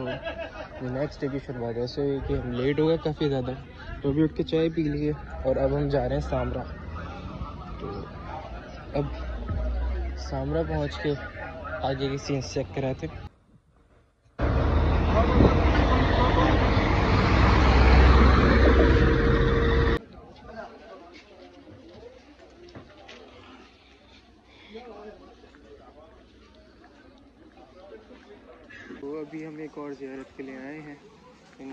तो next day की शुरुआत ऐसे हुई कि हम लेट हो गए काफ़ी ज़्यादा। तो अभी उठ के चाय पी लिए और अब हम जा रहे हैं सामरा। तो अब सामरा पहुँच के आगे की सीन्स चेक कराते तो अभी हम एक और ज़्यारत के लिए आए हैं। इन,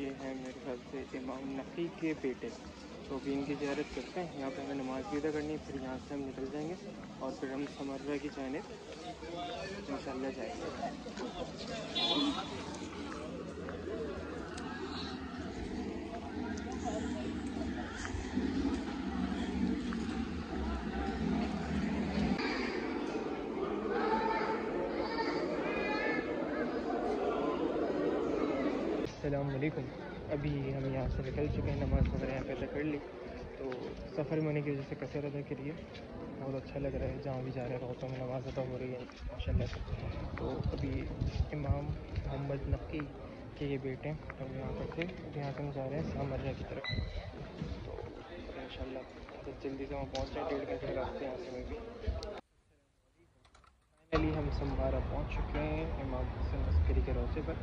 ये है मेरे ख्याल से इमाम नफ़ी के बेटे। तो अभी इनकी ज़्यारत करते हैं। यहाँ पे हमें नमाज़ भी अदा करनी है, फिर यहाँ से हम निकल जाएँगे और फिर हम समर्रा की जानेब इंशाल्लाह जाएँगे। असलकुम अभी हम यहाँ से निकल चुके हैं, नमाज़ वगैरह यहाँ पे अदा कर ली। तो सफ़र में होने की वजह से कसर अदा करिए बहुत अच्छा लग रहा है, जहाँ भी जा रहे हैं, रोतों में नमाज़ अदा हो रही है माशा तो अभी इमाम मोहम्मद नकी के ये बेटे हैं तो यहाँ पर थे यहाँ से हम जा रहे हैं सामरिया की तरफ़। तो इन तो जल्दी से वहाँ पहुँच जाए डेढ़ घंटे रास्ते यहाँ से भी फाइनली हम सम्बारा पहुँच चुके हैं, इमाम हसन अस्करी के रोज़े पर।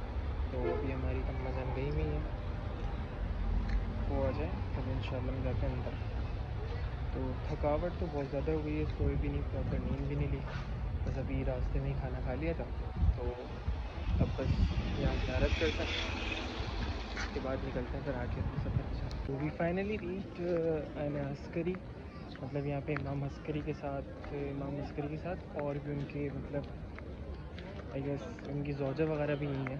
तो अभी हमारी अम्मा जान गई हुई है। वो आ जाए, तब इन हम जाते हैं अंदर। तो थकावट तो बहुत ज़्यादा हो गई है सोए भी नहीं प्रॉपर नींद भी नहीं ली। बस अभी रास्ते में ही खाना खा लिया था। तो अब बस यहाँ ज्यारत करते हैं। उसके बाद निकलते हैं फिर आके आगे सफ़र तो वी फाइनली रीच एन अस्करी। मतलब यहाँ पे इमाम अस्करी के साथ, इमाम अस्करी के साथ, और भी उनके मतलब आई गेस उनकी जोजा वगैरह भी नहीं है।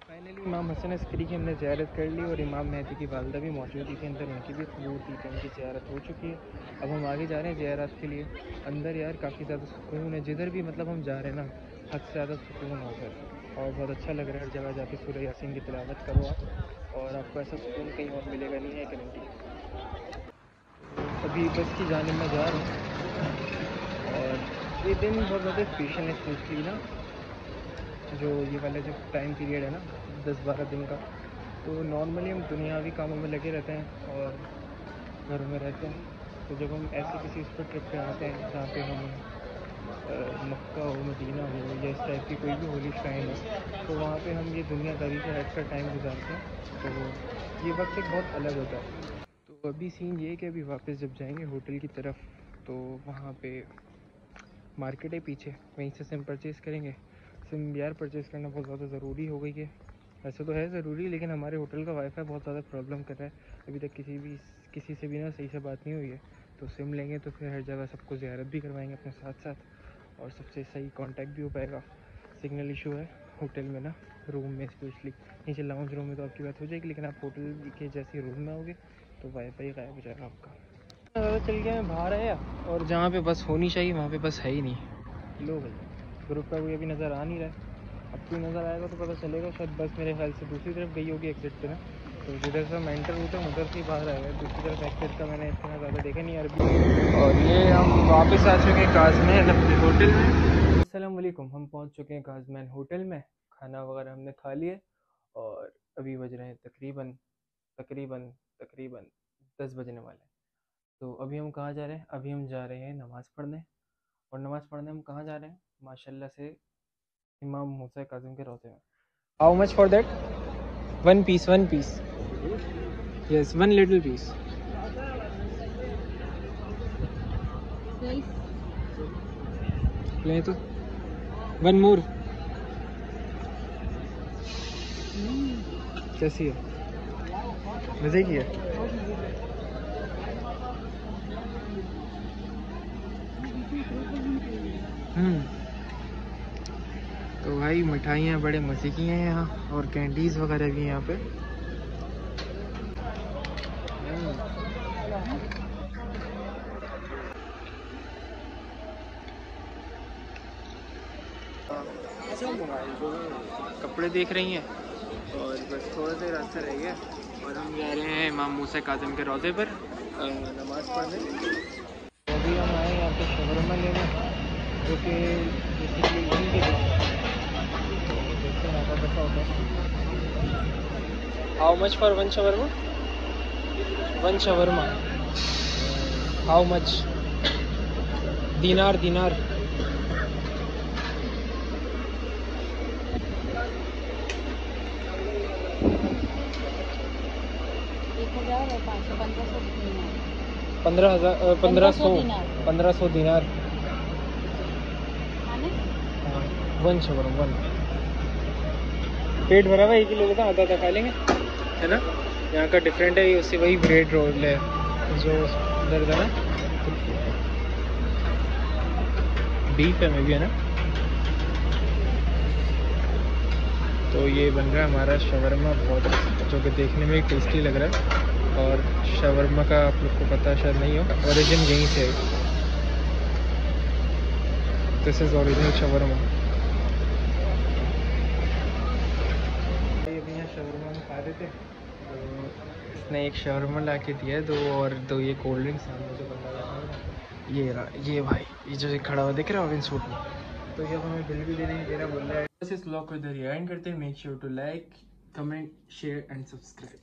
फाइनली इमाम हसन अस्करी की हमने ज्यारत कर ली और इमाम मेहदी की वालदा भी मौजूद थी अंदर उनकी भी खबूर थी उनकी ज्यारत हो चुकी है। अब हम आगे जा रहे हैं ज्यारत के लिए। अंदर यार काफ़ी ज़्यादा सुकून है। जिधर भी मतलब हम जा रहे हैं ना, हद से ज़्यादा सुकून हो गया। और बहुत अच्छा लग रहा है हर जगह जाके सूर्य यासिन की तिलावत करो आप और आपको ऐसा सुकून कहीं और मिलेगा नहीं, है गारंटी अभी बस की जाने में जा रहा हूँ। और ये दिन बहुत ज़्यादा स्पेशल है ना। जो ये वाला जो टाइम पीरियड है ना, दस बारह दिन का तो नॉर्मली हम दुनियावी कामों में लगे रहते हैं और घरों में रहते हैं। तो जब हम ऐसे किसी इस पर ट्रिप पे आते हैं, जहाँ पे हम मक्का हो, मदीना हो या इस टाइप की कोई भी होली श्राइन हो तो वहाँ पे हम ये दुनियादारी हट कर टाइम गुजारते हैं। तो ये वक्त एक बहुत अलग होता है। तो अभी सीन ये है कि अभी वापस जब जाएँगे होटल की तरफ़ तो वहाँ पे मार्केट है पीछे, वहीं से सिम परचेज़ करेंगे। सिम यार परचेज़ करना बहुत ज़्यादा ज़रूरी हो गई है। वैसे तो है ज़रूरी, लेकिन हमारे होटल का वाईफाई बहुत ज़्यादा प्रॉब्लम कर रहा है। अभी तक किसी भी, किसी से भी ना सही से बात नहीं हुई है। तो सिम लेंगे तो फिर हर जगह सबको ज़्यारत भी करवाएँगे अपने साथ साथ, और सबसे सही कांटेक्ट भी हो पाएगा। सिग्नल इशू है होटल में ना रूम में स्पेशली नीचे लाउंज रूम में तो आपकी बात हो जाएगी, लेकिन आप होटल के जैसे रूम में आओगे तो वाईफाई गायब हो जाएगा आपका। चल गया, मैं बाहर आया, और जहाँ पे बस होनी चाहिए, वहाँ पे बस है ही नहीं। लो भाई ग्रुप का कोई अभी नज़र आ नहीं रहा है। अब कोई नज़र आएगा तो पता चलेगा, शायद बस मेरे ख्याल से दूसरी तरफ़ गई होगी एग्जिट पे ना। तो जिधर से मैं एंटर हुआ उधर से बाहर आएगा। दूसरी तरफ़ एग्जिट का मैंने इतना ज़्यादा देखा नहीं अरबी और ये हम वापस आ चुके हैं काजमैन अपने होटल में। असलम हम पहुँच चुके हैं काजमैन होटल में। खाना वगैरह हमने खा लिया और अभी बज रहे हैं तकरीबन तकरीबन तकरीबन दस बजने वाले तो अभी हम कहाँ जा रहे हैं? अभी हम जा रहे हैं नमाज़ पढ़ने। और नमाज़ पढ़ने हम कहाँ जा रहे हैं? माशाल्लाह से इमाम मूसा काजिम के रोते में how much for that one piece one piece yes one little piece ले तो वन मोर कैसी है। मज़े की है। हम्म। तो भाई मिठाइयाँ बड़े मज़े की हैं यहाँ और कैंडीज़ वगैरह भी हैं यहाँ पे। कपड़े देख रही हैं। और बस थोड़ा सा रास्ता रह गया। और हम जा रहे हैं इमाम मूसा काजम के रोज़े पर नमाज़ पढ़ने। तो अभी हम आए यहाँ पे शवरमा लेने जो कि basically how much for one shawarma one shawarma how much dinar dinar पंद्रह हज़ार पंद्रह सौ पंद्रह सौ दिनार वन शवरम वन पेट भरा हुआ एक ही ले लेता आधा आधा खा लेंगे। है ना? यहाँ का डिफरेंट है उससे वही ब्रेड रोल है जो उधर था ना? बीफ है में भी है ना? तो ये बन रहा है हमारा शवरमा बहुत, जो कि देखने में टेस्टी लग रहा है। और शवरमा का आप लोग को पता शायद नहीं हो ओरिजिन यहीं से दिस इज़ ओरिजिनल शवरमा अभी यहाँ शवरमा में खा रहे थे तो इसने एक शवरमा ला के दिया है, दो और दो ये कोल्ड ड्रिंक्स सामने जो बंदा बैठा है। ये रहा, ये भाई, ये जो खड़ा हुआ, दिख रहा है ऑरेंज सूट में? तो ये हमें बिल भी देने दे रहा बोल रहा है। बस इस ब्लॉग को इधर एंड करते हैं। Make sure to like comment share and subscribe